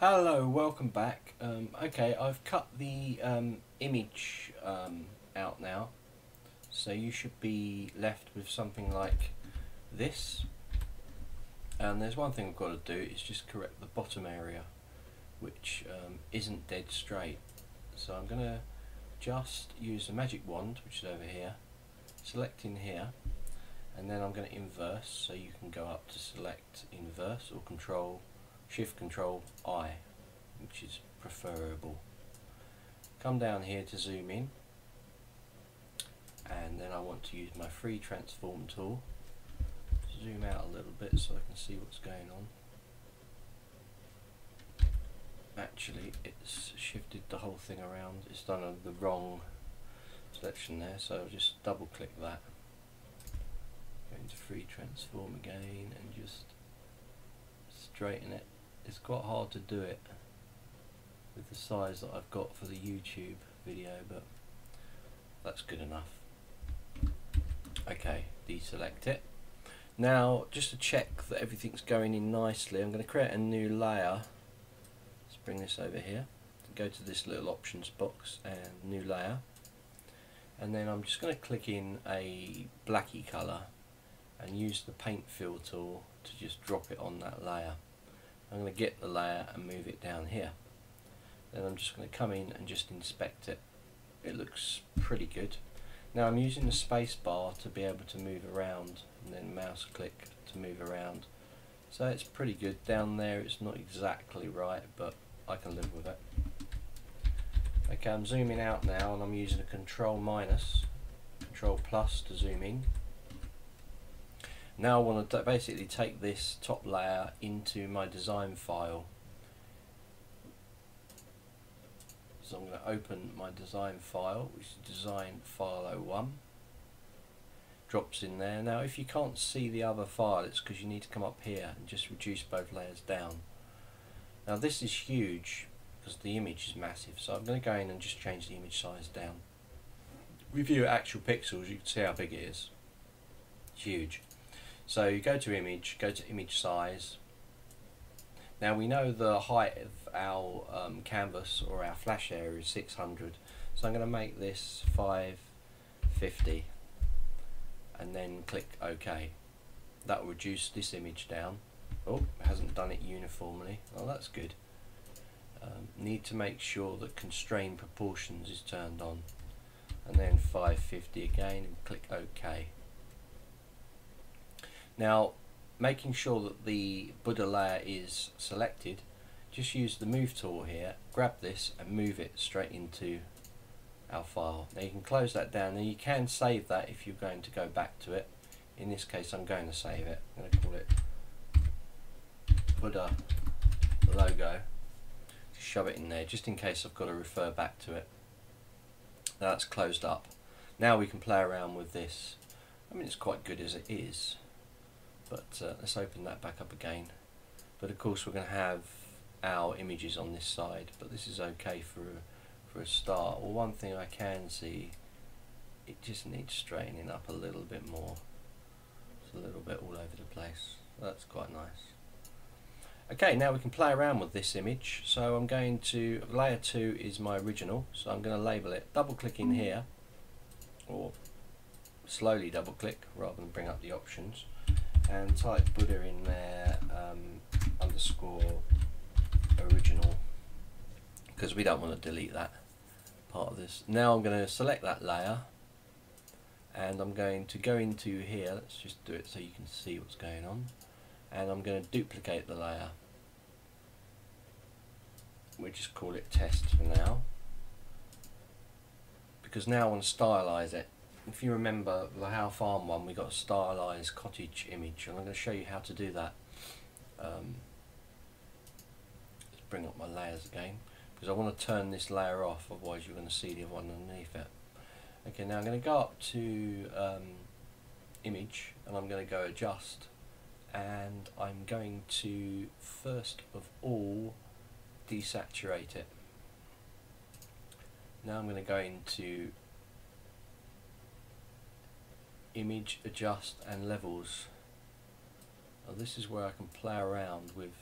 Hello, welcome back. Um, okay, I've cut the um, image um, out now, so you should be left with something like this. And there's one thing I've got to do, is just correct the bottom area, which um, isn't dead straight. So I'm going to just use the magic wand, which is over here, select in here, and then I'm going to inverse, so you can go up to select inverse or control shift control I which is preferable. Come down here to zoom in. And then I want to use my free transform tool zoom out a little bit so I can see what's going on. Actually it's shifted the whole thing around. It's done a, the wrong selection there so I'll just double click that. Go into free transform again and just straighten it it's quite hard to do it with the size that I've got for the YouTube video but that's good enough. Okay deselect it. Now just to check that everything's going in nicely I'm going to create a new layer. Let's bring this over here. Go to this little options box and new layer. And then I'm just going to click in a blacky colour and use the paint fill tool to just drop it on that layer I'm going to get the layer and move it down here. Then I'm just going to come in and just inspect it. It looks pretty good. Now I'm using the space bar to be able to move around and then mouse click to move around. So it's pretty good. Down there it's not exactly right but I can live with it. Okay, I'm zooming out now and I'm using a control minus, control plus to zoom in now I want to basically take this top layer into my design file. So I'm going to open my design file, which is design file 01. Drops in there. Now if you can't see the other file, it's because you need to come up here and just reduce both layers down. Now this is huge because the image is massive, so I'm going to go in and just change the image size down. Review actual pixels, you can see how big it is. It's huge. So you go to image, go to image size. Now we know the height of our um, canvas or our flash area is 600. So I'm going to make this 550 and then click OK. That will reduce this image down. Oh, hasn't done it uniformly. Oh, that's good. Um, need to make sure that constrain proportions is turned on and then 550 again and click OK. Now, making sure that the Buddha layer is selected, just use the move tool here, grab this and move it straight into our file. Now you can close that down and you can save that if you're going to go back to it. In this case I'm going to save it. I'm going to call it Buddha logo. Just shove it in there just in case I've got to refer back to it. Now that's closed up. Now we can play around with this. I mean it's quite good as it is but uh, let's open that back up again. But of course we're going to have our images on this side but this is okay for a, for a start. Well one thing I can see it just needs straightening up a little bit more. It's a little bit all over the place. That's quite nice. Okay now we can play around with this image. So I'm going to layer 2 is my original so I'm going to label it double click in here or slowly double click rather than bring up the options and type Buddha in there um, underscore original. Because we don't want to delete that part of this. Now I'm going to select that layer and I'm going to go into here, let's just do it so you can see what's going on and I'm going to duplicate the layer. We'll just call it test for now. Because now I want to stylize it if you remember the How Farm one, we got a stylized cottage image, and I'm going to show you how to do that. Um, let's bring up my layers again, because I want to turn this layer off, otherwise you're going to see the one underneath it. Okay, now I'm going to go up to um, image, and I'm going to go adjust, and I'm going to first of all desaturate it. Now I'm going to go into image adjust and levels. Now this is where I can play around with